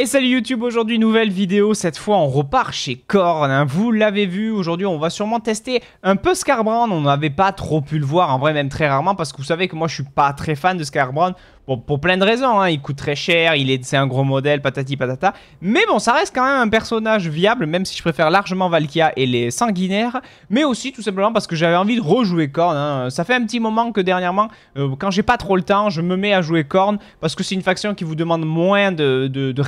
Et salut YouTube, aujourd'hui nouvelle vidéo, cette fois on repart chez Korn, hein. vous l'avez vu, aujourd'hui on va sûrement tester un peu Scarbrand, on n'avait pas trop pu le voir, en vrai même très rarement, parce que vous savez que moi je suis pas très fan de Scarbrand, pour plein de raisons, hein. il coûte très cher, il est c'est un gros modèle, patati patata, mais bon ça reste quand même un personnage viable, même si je préfère largement Valkia et les sanguinaires, mais aussi tout simplement parce que j'avais envie de rejouer Korn, hein. ça fait un petit moment que dernièrement, euh, quand j'ai pas trop le temps, je me mets à jouer Korn, parce que c'est une faction qui vous demande moins de, de, de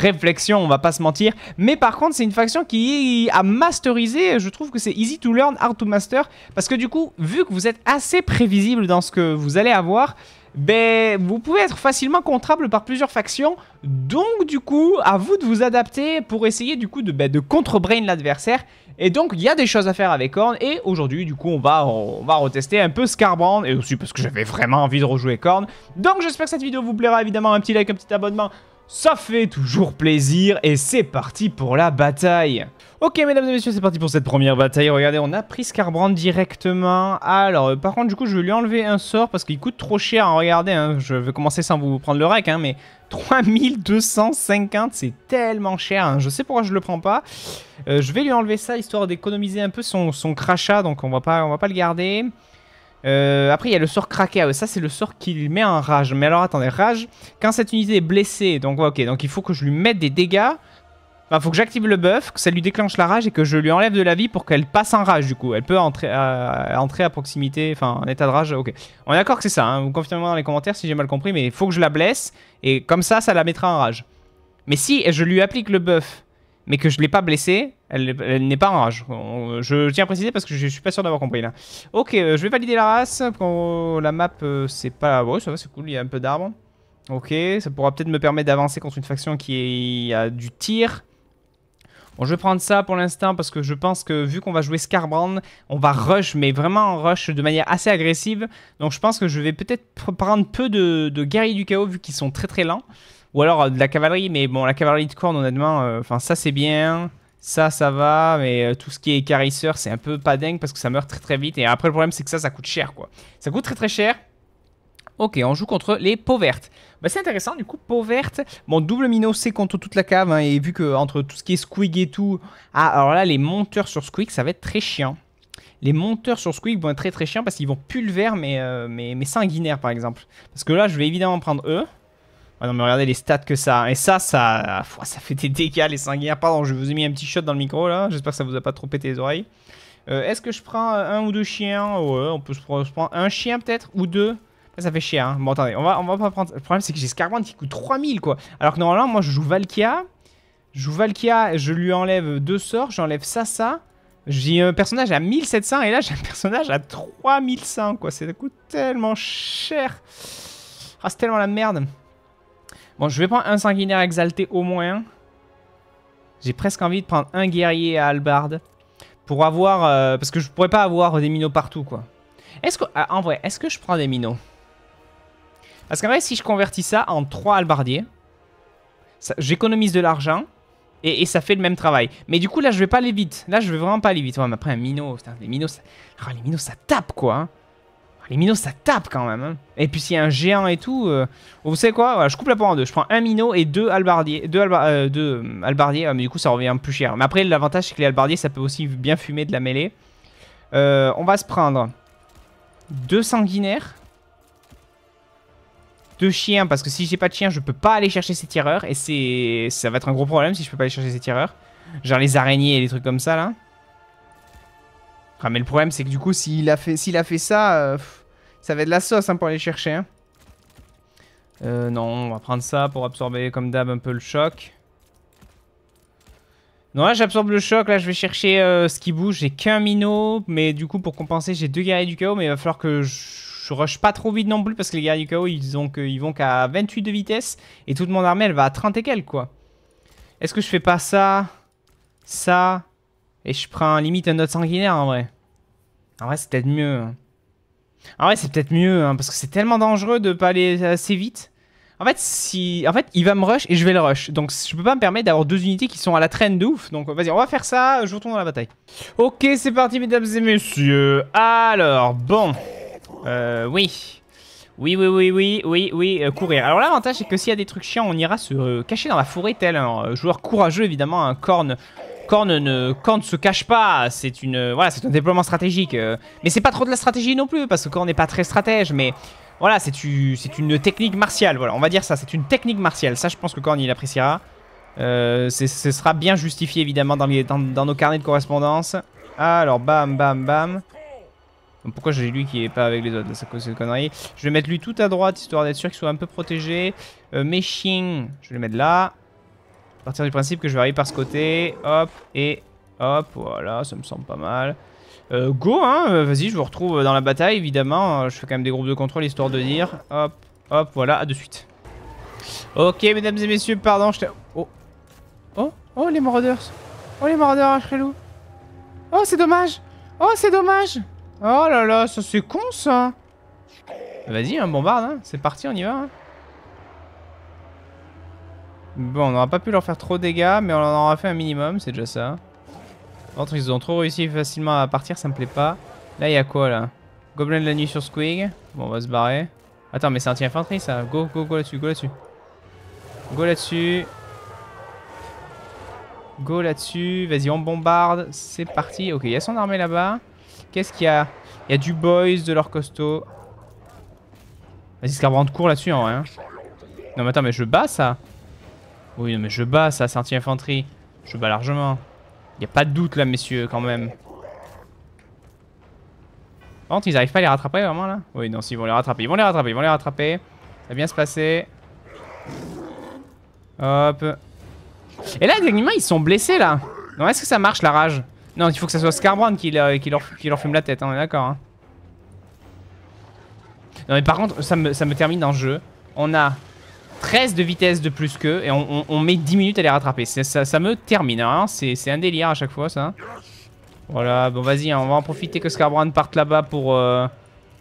on va pas se mentir. Mais par contre, c'est une faction qui a masterisé. Je trouve que c'est easy to learn, hard to master. Parce que du coup, vu que vous êtes assez prévisible dans ce que vous allez avoir, ben, vous pouvez être facilement contrable par plusieurs factions. Donc, du coup, à vous de vous adapter pour essayer, du coup, de, ben, contre-brain l'adversaire. Et donc, il y a des choses à faire avec Korn. Et aujourd'hui, du coup, on va, on va retester un peu Scarbrand. Et aussi parce que j'avais vraiment envie de rejouer Korn. Donc, j'espère que cette vidéo vous plaira. Évidemment, un petit like, un petit abonnement. Ça fait toujours plaisir et c'est parti pour la bataille. Ok mesdames et messieurs c'est parti pour cette première bataille. Regardez on a pris Scarbrand directement. Alors euh, par contre du coup je vais lui enlever un sort parce qu'il coûte trop cher. Regardez hein, je vais commencer sans vous prendre le rec hein, Mais 3250 c'est tellement cher hein. Je sais pourquoi je le prends pas. Euh, Je vais lui enlever ça histoire d'économiser un peu son, son crachat. Donc on va pas, on va pas le garder euh, après, il y a le sort craqué. Ah ça, c'est le sort qui met en rage. Mais alors, attendez, rage, quand cette unité est blessée, donc ok, donc il faut que je lui mette des dégâts. Il faut que j'active le buff, que ça lui déclenche la rage et que je lui enlève de la vie pour qu'elle passe en rage du coup. Elle peut entrer à, entrer à proximité, enfin en état de rage, ok. On est d'accord que c'est ça, hein. vous confirmez-moi dans les commentaires si j'ai mal compris, mais il faut que je la blesse et comme ça, ça la mettra en rage. Mais si je lui applique le buff mais que je ne l'ai pas blessée, elle, n'est pas en rage. Je tiens à préciser parce que je, suis pas sûr d'avoir compris là. Ok, euh, je vais valider la race. la map, euh, c'est pas... Ouais, ça va, c'est cool, il y a un peu d'arbres. Ok, ça pourra peut-être me permettre d'avancer contre une faction qui a du tir. Bon, je vais prendre ça pour l'instant parce que je pense que vu qu'on va jouer Scarbrand, on va rush, mais vraiment rush de manière assez agressive. Donc je pense que je vais peut-être prendre peu de guerriers du chaos vu qu'ils sont très très lents. Ou alors euh, de la cavalerie, mais bon, la cavalerie de corne, honnêtement, euh, enfin, ça c'est bien. Ça, ça va, mais euh, tout ce qui est carisseur, c'est un peu pas dingue parce que ça meurt très très vite. Et après, le problème, c'est que ça, ça coûte cher, quoi. Ça coûte très très cher. Ok, on joue contre les peaux vertes. Bah, c'est intéressant, du coup, peau verte. Bon, double minot, c'est contre toute la cave. Hein, et vu que entre tout ce qui est squig et tout... Ah, alors là, les monteurs sur squig, ça va être très chiant. Les monteurs sur squig vont être très très chiants parce qu'ils vont pulvère mes, mes, mes sanguinaires, par exemple. Parce que là, je vais évidemment prendre eux. Ah non mais regardez les stats que ça Et ça, ça, ça fait des dégâts les sanguinaires. Pardon, je vous ai mis un petit shot dans le micro là. J'espère que ça vous a pas trop pété les oreilles. Euh, est-ce que je prends un ou deux chiens? Ouais, on peut se prendre un chien peut-être? Ou deux? Ça fait cher. Hein. Bon attendez, on va, on va pas prendre... Le problème c'est que j'ai Scarbrand qui coûte 3000 quoi. Alors que normalement moi je joue Valkia. Je joue Valkia, je lui enlève deux sorts, j'enlève ça, ça. J'ai un personnage à 1700 et là j'ai un personnage à 3100 quoi. Ça coûte tellement cher. Ah c'est tellement la merde. Bon, je vais prendre un sanguinaire exalté au moins. J'ai presque envie de prendre un guerrier à halbarde. Pour avoir... Euh, parce que je pourrais pas avoir des minots partout, quoi. Est-ce que... Ah, en vrai, est-ce que je prends des minots? Parce qu'en vrai, si je convertis ça en 3 halbardiers, j'économise de l'argent. Et, ça fait le même travail. Mais du coup, là, je vais pas aller vite. Là, je vais vraiment pas aller vite. Ouais, mais après, un minot... Les minots, ça... Oh, les ça tape, quoi. Hein. Les minots, ça tape quand même. Hein. Et puis s'il y a un géant et tout... Euh, vous savez quoi? Je coupe la poire en deux. Je prends un minot et deux albardiers. Deux, euh, euh, albardiers, mais du coup ça revient plus cher. Mais après, l'avantage c'est que les albardiers, ça peut aussi bien fumer de la mêlée. on va se prendre deux sanguinaires. Deux chiens, parce que si j'ai pas de chien, je peux pas aller chercher ces tireurs. Et c'est ça va être un gros problème si je peux pas aller chercher ces tireurs. Genre les araignées et les trucs comme ça là. Ah, mais le problème, c'est que du coup, s'il a, fait, ça, ça va être de la sauce hein, pour aller chercher. Hein. Euh, non, on va prendre ça pour absorber, comme d'hab, un peu le choc. Non, là, j'absorbe le choc. Là, je vais chercher euh, ce qui bouge. J'ai qu'un minot, mais du coup, pour compenser, j'ai deux guerriers du chaos. Mais il va falloir que je, rush pas trop vite non plus, parce que les guerriers du chaos, ils, ont vont qu'à 28 de vitesse. Et toute mon armée, elle va à 30 et quelques, quoi. Est-ce que je fais pas ça Ça et je prends limite un autre sanguinaire en vrai? En vrai, c'est peut-être mieux. Hein. En vrai, c'est peut-être mieux, hein, parce que c'est tellement dangereux de pas aller assez vite. En fait, si... en fait, il va me rush et je vais le rush. Donc, je peux pas me permettre d'avoir deux unités qui sont à la traîne de ouf. Donc, vas-y, on va faire ça. Je retourne dans la bataille. Ok, c'est parti, mesdames et messieurs. Alors, bon. Euh, oui. Oui, oui, oui, oui, oui, oui, euh, courir. Alors l'avantage, c'est que s'il y a des trucs chiants, on ira se euh, cacher dans la forêt tel un joueur courageux, évidemment. Un corne, corne ne, se cache pas. C'est un déploiement stratégique. mais c'est pas trop de la stratégie non plus, parce que Corne n'est pas très stratège. Mais voilà, c'est une technique martiale. Voilà, on va dire ça. C'est une technique martiale. Ça, je pense que Corne il appréciera. ce sera bien justifié évidemment dans, nos carnets de correspondance. Alors, bam, bam, bam pourquoi j'ai lui qui est pas avec les autres? Ça cause de conneries. Je vais mettre lui tout à droite histoire d'être sûr qu'il soit un peu protégé. Euh, Meshing, je vais le mettre là. À partir du principe que je vais arriver par ce côté. Hop, et hop, voilà, ça me semble pas mal. Euh, go, hein, euh, vas-y, je vous retrouve dans la bataille, évidemment. Je fais quand même des groupes de contrôle histoire de dire. Hop, hop, voilà, à de suite. Ok, mesdames et messieurs, pardon, je Oh, oh, oh, les marauders. Oh, les marauders, loup. Oh, c'est dommage. Oh, c'est dommage. Oh là là, ça c'est con ça Vas-y, un hein, bombarde, hein. c'est parti, on y va. Hein. Bon, on n'aura pas pu leur faire trop de dégâts, mais on en aura fait un minimum, c'est déjà ça. Entre ils ont trop réussi facilement à partir, ça me plaît pas. Là, il y a quoi là? Gobelin de la nuit sur Squig. Bon, on va se barrer. Attends, mais c'est anti-infanterie ça. Go, go, go là-dessus, go là-dessus. Go là-dessus. Go là-dessus. Vas-y, on bombarde. C'est parti. Ok, il y a son armée là-bas. Qu'est-ce qu'il y a? Il y a du boys, de leur costaud. Vas-y, Scarbrand court là-dessus en vrai. Hein. Non mais attends, mais je bats ça Oui, mais je bats ça, c'est anti-infanterie. Je bats largement. Il a pas de doute là, messieurs, quand même. Par contre, ils arrivent pas à les rattraper vraiment là Oui, non, si, ils vont les rattraper. Ils vont les rattraper, ils vont les rattraper. Ça va bien se passer. Hop. Et là, techniquement, ils sont blessés là. Non, est-ce que ça marche la rage? Non, il faut que ça soit Scarbrand qui, leur, qui, leur, fume la tête, hein, on est d'accord. Hein. Non mais par contre, ça me, ça me termine dans jeu. On a 13 de vitesse de plus qu'eux et on, met 10 minutes à les rattraper. Ça, me termine, hein. c'est un délire à chaque fois ça. Voilà, bon vas-y, hein, on va en profiter que Scarbrand parte là-bas pour euh,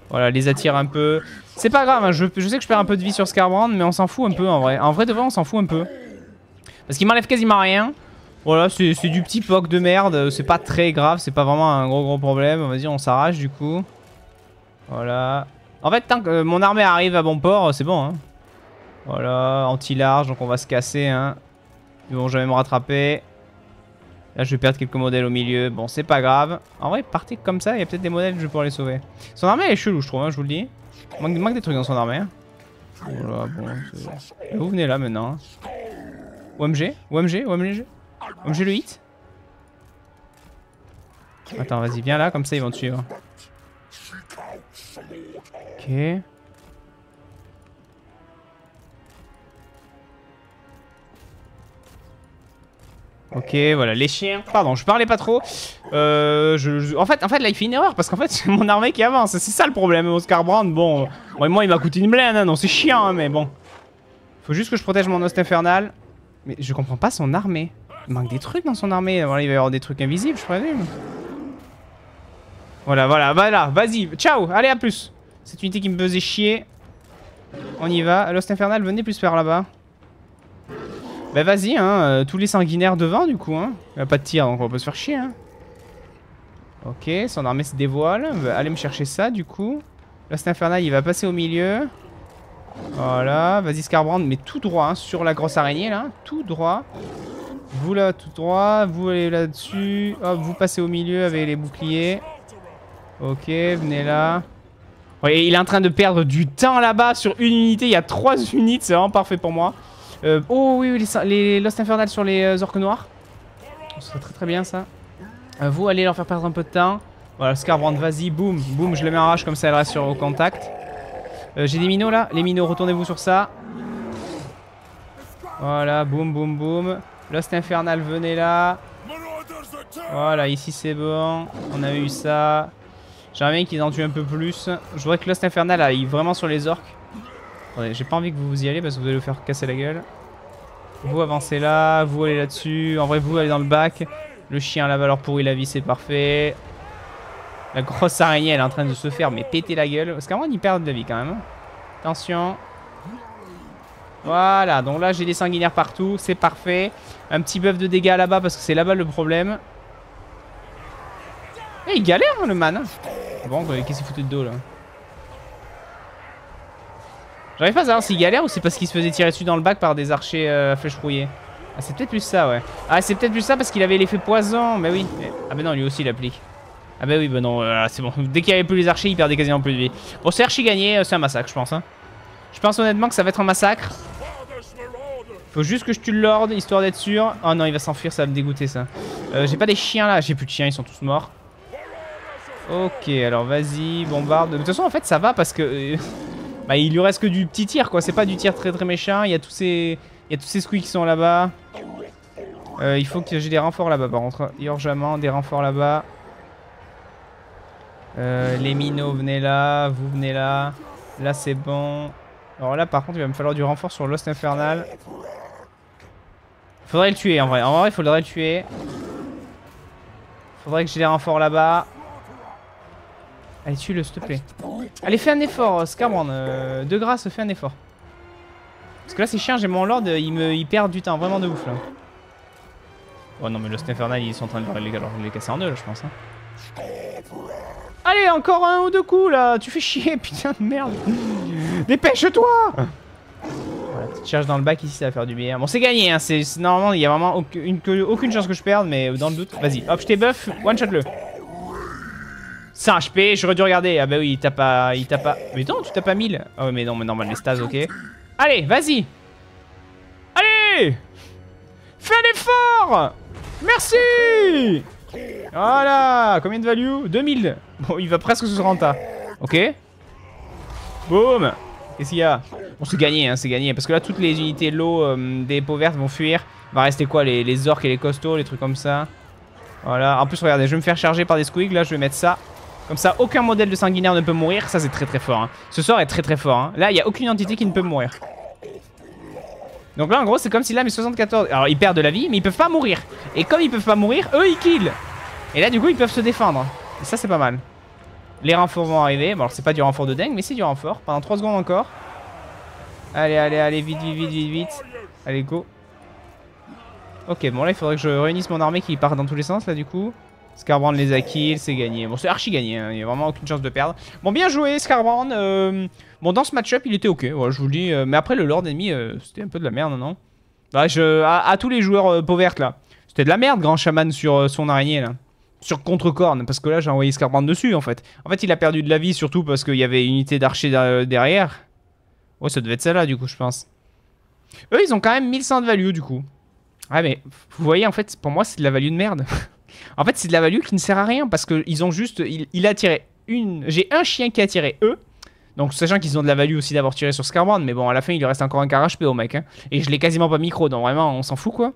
voilà, les attirer un peu. C'est pas grave, hein, je, je, sais que je perds un peu de vie sur Scarbrand, mais on s'en fout un peu en vrai. En vrai de vrai, on s'en fout un peu. Parce qu'il m'enlève quasiment rien. Voilà, c'est du petit POC de merde. C'est pas très grave, c'est pas vraiment un gros gros problème. Vas-y, on s'arrache du coup. Voilà. En fait, tant que mon armée arrive à bon port, c'est bon. Voilà, anti-large, donc on va se casser. Hein. Ils vont jamais me rattraper. Là, je vais perdre quelques modèles au milieu. Bon, c'est pas grave. En vrai, partez comme ça, il y a peut-être des modèles que je vais pouvoir les sauver. Son armée, elle est chelou, je trouve, hein, je vous le dis. Il manque, des trucs dans son armée. Hein. Bon. Vous venez là maintenant. Hein. OMG OMG OMG j'ai le hit? Attends, vas-y, viens là, comme ça ils vont te suivre. Ok. Ok, voilà, les chiens. Pardon, je parlais pas trop. Euh, en, fait, en fait, là, il fait une erreur parce qu'en fait, c'est mon armée qui avance. C'est ça le problème, Oscar Brand. Bon, moi, il m'a coûté une blinde. Hein, non, c'est chiant, hein, mais bon. Faut juste que je protège mon host infernal. Mais je comprends pas son armée. Il manque des trucs dans son armée. Voilà, il va y avoir des trucs invisibles, je présume. Voilà, voilà, voilà. Vas-y, ciao. Allez, à plus. Cette unité qui me faisait chier. On y va. Lost Infernal, venez plus faire là-bas. Bah vas-y, hein. Euh, tous les sanguinaires devant, du coup. Hein. Il n'y a pas de tir, donc on peut se faire chier. Hein. Ok, son armée se dévoile. Allez me chercher ça, du coup. Lost Infernal, il va passer au milieu. Voilà, vas-y Scarbrand, mais tout droit hein, sur la grosse araignée là, tout droit. Vous là, tout droit. Vous allez là-dessus. Hop, vous passez au milieu avec les boucliers. Ok, venez là. Ouais, il est en train de perdre du temps là-bas sur une unité. Il y a trois unités, c'est vraiment parfait pour moi. Euh, oh oui, les, les, Lost Infernal sur les euh, orques noirs. C'est très très bien ça. Euh, vous allez leur faire perdre un peu de temps. Voilà, Scarbrand, vas-y, boum, boum, je le mets en rage comme ça elle reste sur au contact. J'ai des minots là. Les minots, retournez-vous sur ça. Voilà, boum, boum, boum. Lost Infernal, venez là. Voilà, ici c'est bon. On a eu ça. J'aimerais bien qu'ils en tuent un peu plus. Je voudrais que Lost Infernal aille vraiment sur les orques. J'ai pas envie que vous vous y allez parce que vous allez vous faire casser la gueule. Vous avancez là, vous allez là-dessus. En vrai, vous allez dans le bac. Le chien là-bas leur pourrit la vie, c'est parfait. La grosse araignée, elle est en train de se faire mais péter la gueule. Parce qu'à moins, ils perdent de la vie quand même. Attention. Voilà, donc là j'ai des sanguinaires partout, c'est parfait. Un petit buff de dégâts là-bas parce que c'est là-bas le problème. Eh, il galère hein, le man. Bon, qu'est-ce qu'il foutait de dos là J'arrive pas à savoir s'il galère ou c'est parce qu'il se faisait tirer dessus dans le bac par des archers euh, à. Ah, c'est peut-être plus ça, ouais. Ah, c'est peut-être plus ça parce qu'il avait l'effet poison. Mais oui. Ah, bah non, lui aussi il applique. Ah, bah oui, bah non, euh, c'est bon. Dès qu'il y avait plus les archers, il perdait quasiment plus de vie. Bon, c'est archi gagné. euh, C'est un massacre, je pense. Hein. Je pense honnêtement que ça va être un massacre. Faut juste que je tue le Lord, histoire d'être sûr. Oh non, il va s'enfuir, ça va me dégoûter ça. Euh, J'ai pas des chiens là, j'ai plus de chiens, ils sont tous morts. Ok, alors vas-y, bombarde. De toute façon, en fait, ça va parce que... bah, il lui reste que du petit tir, quoi. C'est pas du tir très très méchant. Il y a tous ces... Il squeaks qui sont là-bas. Euh, il faut que j'ai des renforts là-bas, par contre. Urgemment, des renforts là-bas. Euh, les minots, venez là. Vous venez là. Là, c'est bon. Alors là, par contre, il va me falloir du renfort sur Lost Infernal. Faudrait le tuer, en vrai. En vrai, il faudrait le tuer. Faudrait que j'ai des renforts là-bas. Allez, tue-le, s'il te plaît. Allez, fais un effort, Scarbrand. Euh, de grâce, fais un effort. Parce que là, c'est chiant, j'ai mon Lord, il me il perd du temps, vraiment de ouf, là. Oh non, mais Lost Infernal, ils sont en train de les, les casser en deux, là, je pense. Hein. Allez, encore un ou deux coups, là Tu fais chier, putain de merde Dépêche-toi Voilà, petite charge dans le bac, ici, ça va faire du bien. Bon, c'est gagné, hein. C'est Normalement, il y a vraiment aucune, aucune chance que je perde, mais dans le doute, vas-y. Hop, je t'ai buff, one-shot-le. 100 HP, j'aurais dû regarder. Ah bah oui, il t'a pas... Il. Mais non, tu t'as pas 1000. Ah ouais, mais non, mais normal, les stats, ok. Allez, vas-y Allez Fais un effort Merci Voilà Combien de value? 2000 Bon, il va presque se renta. Ok Boum Qu'est-ce qu'il y a? Bon, c'est gagné, hein, c'est gagné. Parce que là, toutes les unités low euh, des peaux vertes vont fuir. Va rester quoi les, les orques et les costauds, les trucs comme ça? Voilà. En plus, regardez, je vais me faire charger par des squigs. Là, je vais mettre ça. Comme ça, aucun modèle de sanguinaire ne peut mourir. Ça, c'est très très fort. hein. Ce sort est très très fort. hein. Là, il n'y a aucune entité qui ne peut mourir. Donc là, en gros, c'est comme si là, mes 74... Alors, ils perdent de la vie, mais ils peuvent pas mourir. Et comme ils peuvent pas mourir, eux, ils kill. Et là, du coup, ils peuvent se défendre. Et ça, c'est pas mal. Les renforts vont arriver. Bon, alors, c'est pas du renfort de dingue, mais c'est du renfort. Pendant 3 secondes encore. Allez, allez, allez, vite, vite, vite, vite, vite. Allez, go. Ok, bon, là, il faudrait que je réunisse mon armée qui part dans tous les sens, là, du coup. Scarbrand les a kills, c'est gagné. Bon, c'est archi gagné, hein. il n'y a vraiment aucune chance de perdre. Bon, bien joué, Scarbrand. Euh, bon, dans ce match-up, il était ok, je vous le dis. euh, mais après, le Lord ennemi, euh, c'était un peu de la merde, non? Bah, à, tous les joueurs peau verte, là. C'était de la merde, grand chaman sur son araignée, là. Sur contre-corne, parce que là, j'ai envoyé Scarbrand dessus, en fait. En fait, il a perdu de la vie, surtout parce qu'il y avait une unité d'archer der- derrière. Ouais, ça devait être celle-là, du coup, je pense. Eux, ils ont quand même 1100 de value, du coup. Ouais, mais vous voyez, en fait, pour moi, c'est de la value de merde. en fait, c'est de la value qui ne sert à rien parce qu'ils ont juste. Il, a tiré une. J'ai un chien qui a tiré eux. Donc, sachant qu'ils ont de la value aussi d'avoir tiré sur Scarbrand, mais bon, à la fin, il lui reste encore un quart HP au mec. hein. Et je l'ai quasiment pas micro, donc vraiment, on s'en fout quoi.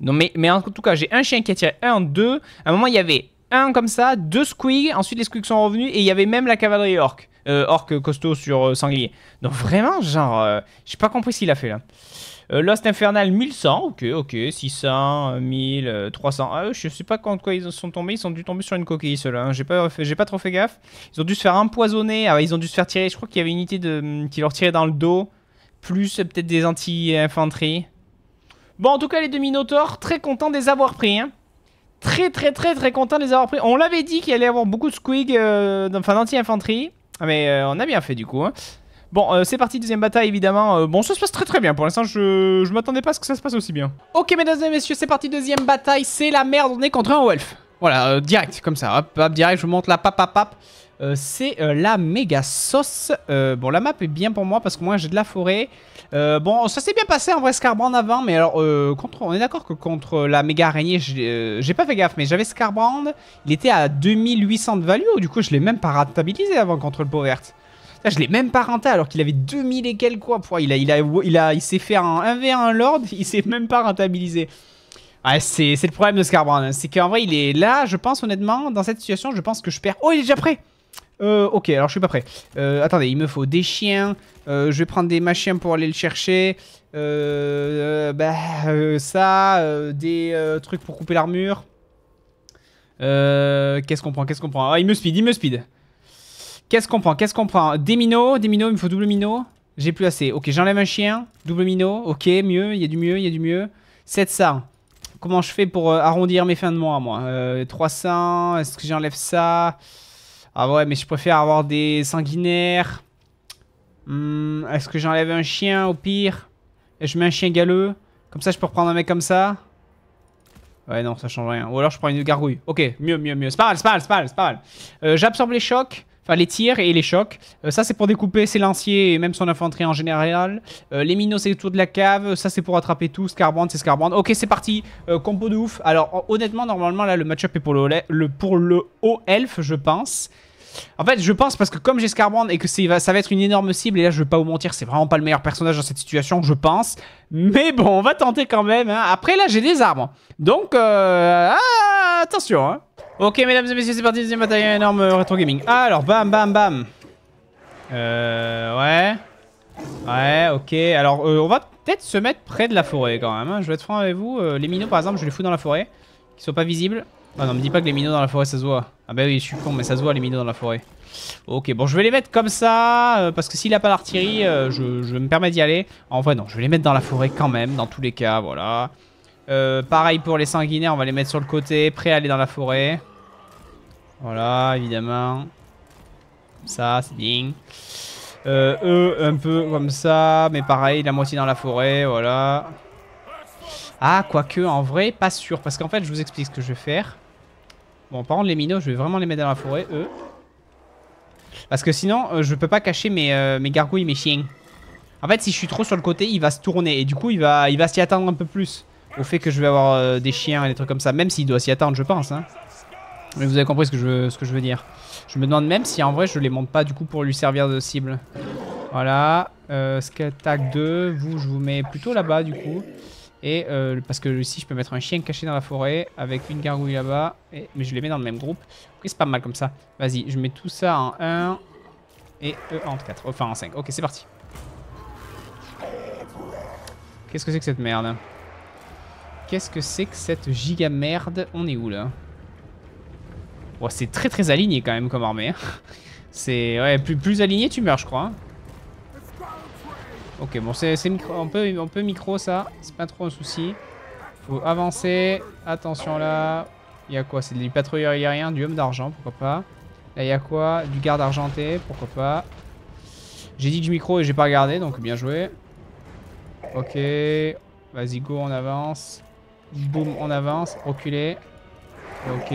Non, mais, mais en tout cas, j'ai un chien qui a tiré un, deux. À un moment, il y avait un comme ça, deux squigs. Ensuite, les squigs sont revenus et il y avait même la cavalerie orc. Euh, orc costaud sur euh, sanglier. Donc, vraiment, genre, euh, j'ai pas compris ce qu'il a fait là. Euh, Lost Infernal 1100, ok, ok, 600, euh, 1000, euh, 300. Ah, je sais pas quand quoi ils sont tombés, ils sont dû tomber sur une coquille ceux-là. hein. J'ai pas, pas trop fait gaffe. Ils ont dû se faire empoisonner, ah, ils ont dû se faire tirer. Je crois qu'il y avait une unité de, qui leur tirait dans le dos, plus peut-être des anti-infanterie. Bon, en tout cas, les deux Minotaurs, très contents de les avoir pris. Hein. Très, très, très, très contents de les avoir pris. On l'avait dit qu'il allait y avoir beaucoup de squig, euh, enfin d'anti-infanterie. Mais euh, on a bien fait du coup. hein. Bon, euh, c'est parti, deuxième bataille évidemment. Euh, bon, ça se passe très très bien. Pour l'instant, je, je m'attendais pas à ce que ça se passe aussi bien. Ok, mesdames et messieurs, c'est parti, deuxième bataille. C'est la merde, on est contre un Wolf. Voilà, euh, direct, comme ça. Hop, hop, direct, je vous montre la pap, pap, pap. C'est la méga sauce. Bon, la map est bien pour moi parce que moi j'ai de la forêt. Bon, ça s'est bien passé en vrai Scarbrand avant, mais alors, contre, on est d'accord que contre la méga araignée, j'ai pas fait gaffe, mais j'avais Scarbrand. Il était à 2800 de value, du coup je l'ai même pas rentabilisé avant contre le pot verte. Je l'ai même pas renté alors qu'il avait 2000 et quelques quoi. Pouah, il a, il a, il a, il s'est fait un 1v1 Lord, il s'est même pas rentabilisé. Ouais, c'est le problème de Scarbrand. hein. C'est qu'en vrai, il est là, je pense honnêtement, dans cette situation, je pense que je perds. Oh, il est déjà prêt euh, ok, alors je suis pas prêt. Euh, attendez, il me faut des chiens. Euh, je vais prendre des machins pour aller le chercher. Euh, euh, bah, ça, des trucs pour couper l'armure. Qu'est-ce qu'on prend Qu'est-ce qu'on prend? Ah, il me speed, il me speed. Qu'est-ce qu'on prend? Qu'est-ce qu'on prend? Des minots, des minots, il me faut double minot? J'ai plus assez. Ok, j'enlève un chien, double minot. Ok, mieux, il y a du mieux, il y a du mieux. 700. Comment je fais pour euh, arrondir mes fins de mois, moi? Euh, 300, est-ce que j'enlève ça? Ah ouais, mais je préfère avoir des sanguinaires. Hmm, Est-ce que j'enlève un chien au pire? Et je mets un chien galeux Comme ça, je peux reprendre un mec comme ça? Ouais, non, ça change rien. Ou alors je prends une gargouille. Ok, mieux, mieux, mieux. C'est pas mal, c'est pas mal, c'est pas mal. Euh, J'absorbe les chocs. Enfin, les tirs et les chocs. Euh, ça, c'est pour découper ses lanciers et même son infanterie en général. Euh, les minos, c'est autour de la cave. Ça, c'est pour attraper tout. Scarbrand, c'est Scarbrand. Ok, c'est parti. Euh, compo de ouf. Alors, honnêtement, normalement, là, le match-up est pour le, pour le haut elfe, je pense. En fait, je pense parce que comme j'ai Scarbrand et que ça va être une énorme cible, et là, je vais pas vous mentir, c'est vraiment pas le meilleur personnage dans cette situation, je pense. Mais bon, on va tenter quand même. Hein. Après, là, j'ai des arbres. Donc, euh, ah, attention. Hein. Ok, mesdames et messieurs, c'est parti, deuxième bataille énorme rétro gaming. Alors, bam, bam, bam. Euh, ouais. Ouais, ok. Alors, euh, on va peut-être se mettre près de la forêt quand même. Hein. Je vais être franc avec vous. Euh, les minots, par exemple, je les fous dans la forêt. Qu'ils soient pas visibles. Ah non, me dis pas que les minots dans la forêt, ça se voit. Ah bah oui, je suis con, mais ça se voit les minots dans la forêt. Ok, bon, je vais les mettre comme ça, euh, parce que s'il a pas d'artillerie, euh, je, je, me permets d'y aller. En vrai, non, je vais les mettre dans la forêt quand même, dans tous les cas, voilà. Euh, pareil pour les sanguinaires, on va les mettre sur le côté, prêts à aller dans la forêt. Voilà, évidemment. Ça, c'est bien. Euh, eux, un peu comme ça, mais pareil, la moitié dans la forêt, voilà. Ah, quoique, en vrai, pas sûr, parce qu'en fait, je vous explique ce que je vais faire. Bon, par contre, les minots, je vais vraiment les mettre dans la forêt, eux. Parce que sinon, euh, je peux pas cacher mes, mes gargouilles, mes chiens. En fait, si je suis trop sur le côté, il va se tourner. Et du coup, il va, il va s'y attendre un peu plus. Au fait que je vais avoir euh, des chiens et des trucs comme ça. Même s'il doit s'y attendre, je pense. Hein. Mais vous avez compris ce que, je veux, ce que je veux dire. Je me demande même si en vrai, je les monte pas du coup pour lui servir de cible. Voilà. Euh, Attack 2. Vous, je vous mets plutôt là-bas du coup. Et euh, parce que ici je peux mettre un chien caché dans la forêt avec une gargouille là-bas. Mais je les mets dans le même groupe. Ok, c'est pas mal comme ça. Vas-y, je mets tout ça en 1 et eux en 4. Enfin en 5. Ok, c'est parti. Qu'est-ce que c'est que cette merde? Qu'est-ce que c'est que cette giga merde? On est où là? Bon, c'est très très aligné quand même comme armée. hein. C'est ouais, plus, plus aligné, tu meurs, je crois. hein. Ok, bon, c'est c'est micro, un peu, un peu micro ça. C'est pas trop un souci. Faut avancer. Attention là. Il y a quoi? C'est du patrouilleur aérien, du homme d'argent, pourquoi pas. Là, il y a quoi? Du garde argenté, pourquoi pas. J'ai dit je micro et j'ai pas regardé, donc bien joué. Ok. Vas-y, go, on avance. Boum, on avance. Reculer. Ok.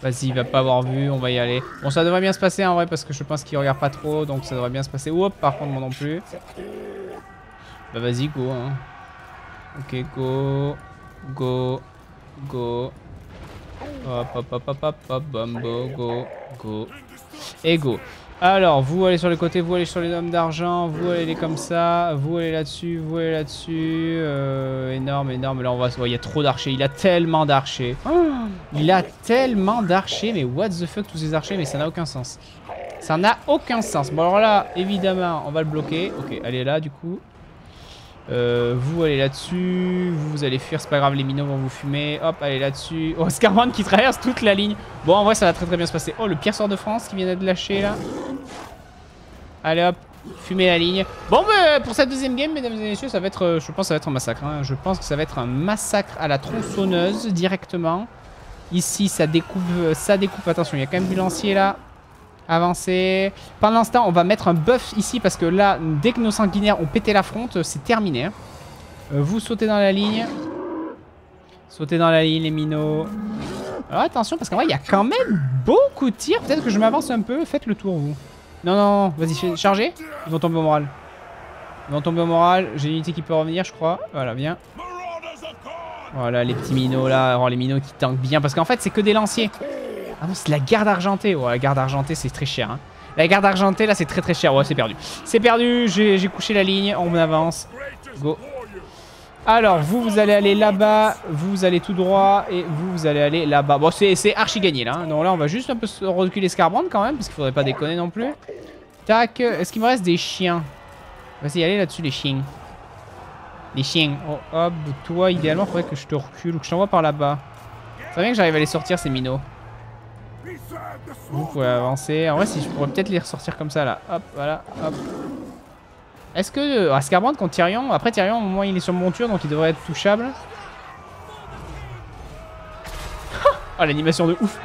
Vas-y, il va pas avoir vu, on va y aller. Bon, ça devrait bien se passer en vrai parce que je pense qu'il regarde pas trop, donc ça devrait bien se passer. Oups, par contre, moi non plus. Bah vas-y, go. Hein. Ok, go. Go. Go. Hop, hop, hop, hop, hop, hop, bambo, go. Go. Et go. Alors, vous allez sur les côtés, vous allez sur les hommes d'argent, vous allez comme ça, vous allez là-dessus, vous allez là-dessus. Euh, énorme, énorme. Là, on voir, il y a trop d'archers. Il a tellement d'archers. Oh, il a tellement d'archers. Mais what the fuck, tous ces archers Mais ça n'a aucun sens. Ça n'a aucun sens. Bon, alors là, évidemment, on va le bloquer. Ok, allez là, du coup. Euh, vous allez là-dessus, vous, vous allez fuir, c'est pas grave, les minots vont vous fumer. Hop, allez là-dessus. Oh, Scarman qui traverse toute la ligne. Bon, en vrai, ça va très très bien se passer. Oh, le pire sort de France qui vient d'être lâché là. Allez hop, fumer la ligne. Bon, bah, pour cette deuxième game, mesdames et messieurs, ça va être, euh, je pense, que ça va être un massacre. hein. Je pense que ça va être un massacre à la tronçonneuse directement. Ici, ça découpe, euh, ça découpe. Attention, il y a quand même du lancier là. Avancer. Pendant ce on va mettre un buff ici parce que là, dès que nos sanguinaires ont pété la fronte, c'est terminé. Euh, vous sautez dans la ligne. Sautez dans la ligne, les minots. Alors attention, parce qu'en vrai, il y a quand même beaucoup de tirs. Peut-être que je m'avance un peu. Faites le tour, vous. Non, non. Vas-y, ch- chargez. Ils vont tomber au moral. Ils vont tomber au moral. J'ai une unité qui peut revenir, je crois. Voilà, viens. Voilà, les petits minots là. Alors, les minots qui tankent bien. Parce qu'en fait, c'est que des lanciers. Ah non, c'est la garde argentée. Ouais, la garde argentée, c'est très cher. hein. La garde argentée, là, c'est très très cher. Ouais, c'est perdu. C'est perdu. J'ai couché la ligne. On avance. Go. Alors, vous, vous allez aller là-bas. Vous, allez tout droit. Et vous, vous allez aller là-bas. Bon, c'est archi gagné là. hein. Donc là, on va juste un peu reculer Scarbrand quand même. Parce qu'il faudrait pas déconner non plus. Tac. Est-ce qu'il me reste des chiens? Vas-y, allez là-dessus, les chiens. Les chiens. Oh, hop, toi, idéalement, faudrait que je te recule ou que je t'envoie par là-bas. C'est bien que j'arrive à les sortir, ces minots. Vous pouvez avancer. En vrai, si je pourrais peut-être les ressortir comme ça, là. Hop, voilà, hop. Est-ce que... Ah, Scarbrand contre Tyrion. Après, Tyrion, au moins, il est sur monture, donc il devrait être touchable. oh, l'animation de ouf.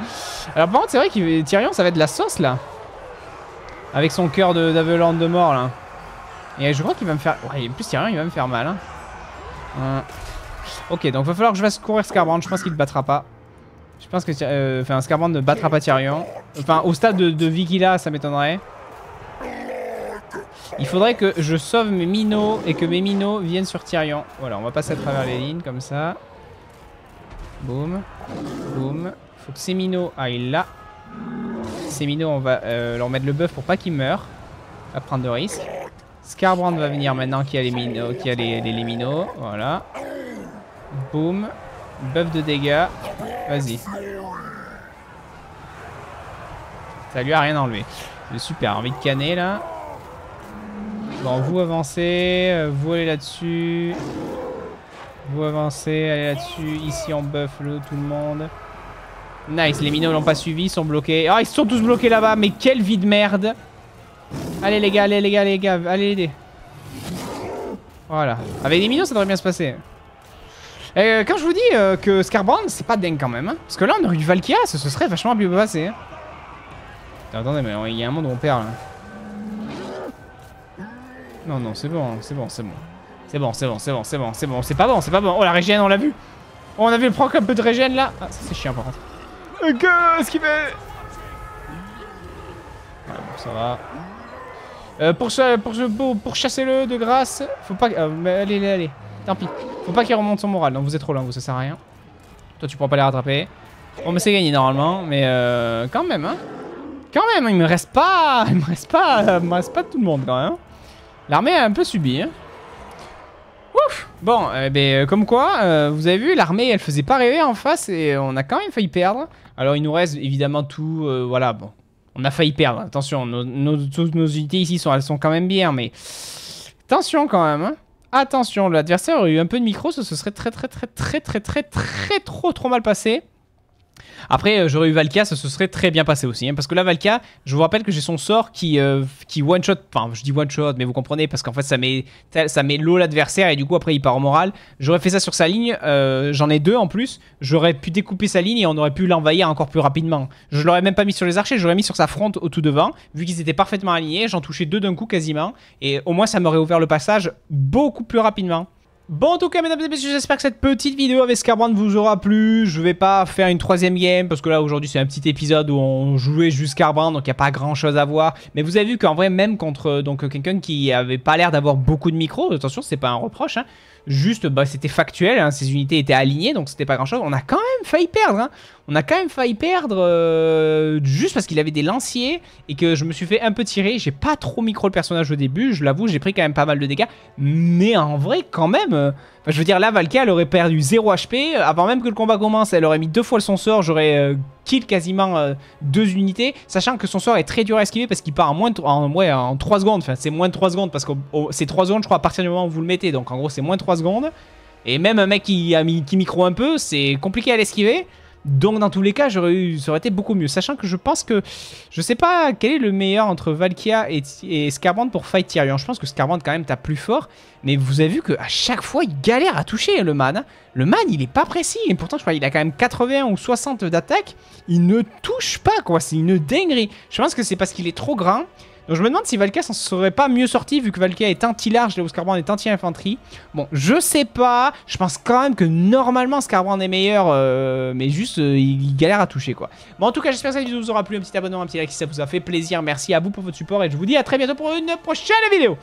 Alors, par contre, c'est vrai que Tyrion, ça va être de la sauce, là. Avec son cœur d'avelante de, mort là. Et je crois qu'il va me faire... Ouais, en plus il rien, il va me faire mal. Hein. Ok, donc va falloir que je fasse courir Scarbrand. Je pense qu'il ne battra pas. Je pense que... Euh, enfin, Scarbrand ne battra pas Tyrion. Enfin, au stade de, de vie qu'il a, ça m'étonnerait. Il faudrait que je sauve mes minots et que mes minots viennent sur Tyrion. Voilà, on va passer à travers les lignes comme ça. Boum. Boum. Faut que ces minots aillent là. Ces minots, on va euh, leur mettre le buff pour pas qu'ils meurent. Pas prendre de risques. Scarbrand va venir maintenant qui a les minots, qui a les. Voilà. Boum. Buff de dégâts. Vas-y. Ça lui a rien enlevé. Super, envie de canner là. Bon, vous avancez, euh, vous allez là-dessus. Vous avancez, allez là-dessus. Ici, on buff le, tout le monde. Nice, les minots l'ont pas suivi, ils sont bloqués. Ah, ils sont tous bloqués là-bas, mais quelle vie de merde. Allez les gars, allez les gars, les gars, allez aider. Voilà. Avec les minots, ça devrait bien se passer. Euh, quand je vous dis euh, que Scarbrand, c'est pas dingue quand même. Hein. Parce que là, on aurait eu Valkia, ce serait vachement plus passé. Hein. Attendez, mais il y a un monde où on perd là. Non, non, c'est bon, c'est bon, c'est bon. C'est bon, c'est bon, c'est bon, c'est bon, c'est bon. C'est pas bon, c'est pas bon. Oh, la régène, on l'a vu. Oh, on a vu le proc un peu de régène là. Ah, ça c'est chiant par contre. Euh, qu'est-ce qu'il fait? Bon, ça va. Euh, pour, pour, pour, chasser le de grâce, faut pas... Euh, allez, allez, allez. Tant pis. Faut pas qu'il remonte son moral. Non, vous êtes trop loin, vous, ça sert à rien. Toi, tu pourras pas les rattraper. Bon, mais c'est gagné normalement. Mais euh, quand même, hein. Quand même, il me reste pas... Il me reste pas... Il me reste pas tout le monde quand même. L'armée a un peu subi. Hein. Ouf Bon, eh ben, euh, comme quoi, euh, vous avez vu, l'armée, elle faisait pas rêver en face et on a quand même failli perdre. Alors, il nous reste évidemment tout... Euh, voilà, bon. On a failli perdre. Attention, nos unités ici, sont, elles sont quand même bien, mais... Attention quand même, hein. Attention, l'adversaire aurait eu un peu de micro, se serait très très très très très très très trop trop mal passé. Après, euh, j'aurais eu Valkia, ça se serait très bien passé aussi. Hein, parce que là, Valkia, je vous rappelle que j'ai son sort qui, euh, qui one-shot. Enfin, je dis one-shot, mais vous comprenez, parce qu'en fait, ça met, ça met low l'adversaire et du coup, après, il part au moral. J'aurais fait ça sur sa ligne. Euh, j'en ai deux en plus. J'aurais pu découper sa ligne et on aurait pu l'envahir encore plus rapidement. Je l'aurais même pas mis sur les archers, j'aurais mis sur sa fronte au tout devant. Vu qu'ils étaient parfaitement alignés, j'en touchais deux d'un coup quasiment. Et au moins, ça m'aurait ouvert le passage beaucoup plus rapidement. Bon, en tout cas, mesdames et messieurs, j'espère que cette petite vidéo avec Scarbrand vous aura plu. Je vais pas faire une troisième game parce que là, aujourd'hui, c'est un petit épisode où on jouait juste Scarbrand, donc il n'y a pas grand chose à voir. Mais vous avez vu qu'en vrai, même contre donc quelqu'un qui avait pas l'air d'avoir beaucoup de micros, attention, c'est pas un reproche, hein, Juste, bah, c'était factuel, hein, ces unités étaient alignées, donc c'était pas grand chose. On a quand même failli perdre, hein. On a quand même failli perdre euh, juste parce qu'il avait des lanciers et que je me suis fait un peu tirer. J'ai pas trop micro le personnage au début, je l'avoue, j'ai pris quand même pas mal de dégâts. Mais en vrai, quand même, euh, je veux dire, là, Valka, elle aurait perdu 0 HP. Avant même que le combat commence, elle aurait mis deux fois son sort. J'aurais euh, kill quasiment euh, deux unités. Sachant que son sort est très dur à esquiver parce qu'il part en moins de, en, ouais, en 3 secondes. Enfin, c'est moins de 3 secondes parce que c'est 3 secondes, je crois, à partir du moment où vous le mettez. Donc, en gros, c'est moins de 3 secondes. Et même un mec qui, qui micro un peu, c'est compliqué à l'esquiver. Donc dans tous les cas, j'aurais eu, ça aurait été beaucoup mieux. Sachant que je pense que, je sais pas quel est le meilleur entre Valkia et, et Scarbrand pour fight Tyrion. Je pense que Scarbrand quand même tape plus fort. Mais vous avez vu qu'à chaque fois, il galère à toucher le man. Hein. Le man, il est pas précis. Et pourtant, je crois qu'il a quand même 80 ou 60 d'attaque. Il ne touche pas, quoi. C'est une dinguerie. Je pense que c'est parce qu'il est trop grand. Donc je me demande si Valka s'en serait pas mieux sorti vu que Valka est anti-large, Léo Scarbrand est anti-infanterie. Bon, je sais pas. Je pense quand même que normalement Scarbrand est meilleur, euh, mais juste euh, il galère à toucher quoi. Bon, en tout cas, j'espère que cette vidéo vous aura plu. Un petit abonnement, un petit like si ça vous a fait plaisir. Merci à vous pour votre support et je vous dis à très bientôt pour une prochaine vidéo.